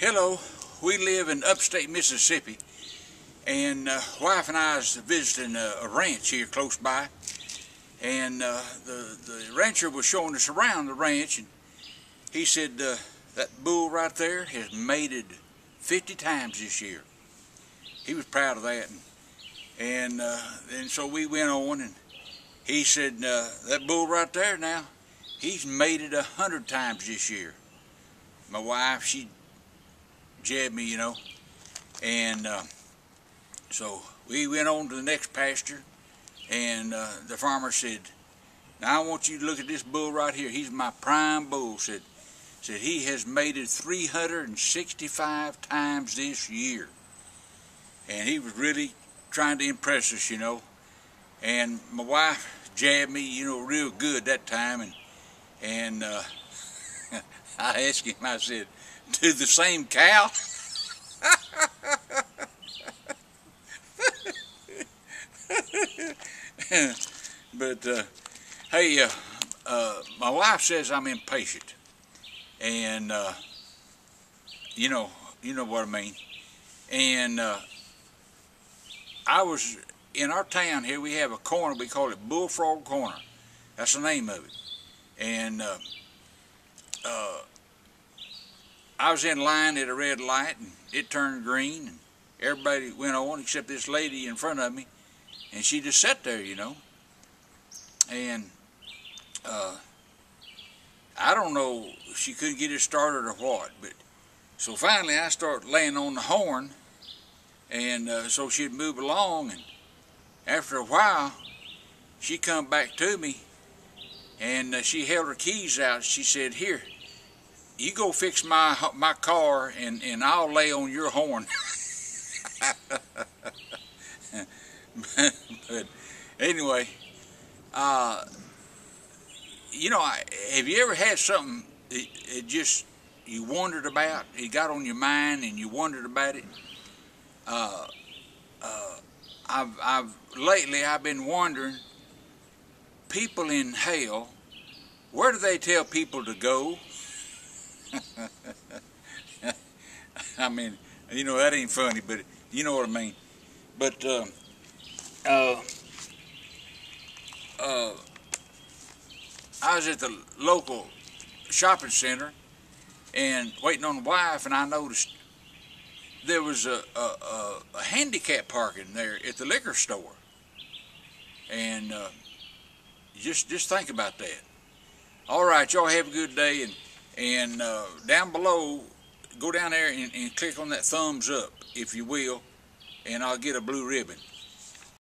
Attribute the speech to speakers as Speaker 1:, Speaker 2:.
Speaker 1: Hello, we live in upstate Mississippi, and uh, wife and I is visiting a, a ranch here close by, and uh, the the rancher was showing us around the ranch, and he said uh, that bull right there has mated 50 times this year. He was proud of that, and and, uh, and so we went on, and he said uh, that bull right there now, he's mated a hundred times this year. My wife, she jabbed me, you know. And uh, so we went on to the next pasture, and uh, the farmer said, "Now I want you to look at this bull right here. He's my prime bull." Said, "said he has mated 365 times this year." And he was really trying to impress us, you know. And my wife jabbed me, you know, real good that time, and and uh, I asked him, I said, to the same cow? but uh, hey, uh, uh, my wife says I'm impatient, and uh, you know, you know what I mean. And uh, I was in our town here. We have a corner. We call it Bullfrog Corner. That's the name of it. And uh, uh, I was in line at a red light, and it turned green, and everybody went on except this lady in front of me, and she just sat there, you know. And uh, I don't know if she couldn't get it started or what, but so finally I started laying on the horn, and uh, so she'd move along, and after a while, she come back to me, and uh, she held her keys out. She said, "Here, you go fix my my car, and and I'll lay on your horn." but anyway, uh, you know, have you ever had something that it just you wondered about? It got on your mind, and you wondered about it. Uh, uh, I've, I've lately I've been wondering. People in hell, where do they tell people to go? I mean, you know that ain't funny, but you know what I mean. But uh, uh, uh, I was at the local shopping center and waiting on the wife, and I noticed there was a, a, a, a handicap parking there at the liquor store. And uh, just just think about that. All right, y'all have a good day, and and uh, down below, go down there and, and click on that thumbs up, if you will, and I'll get a blue ribbon.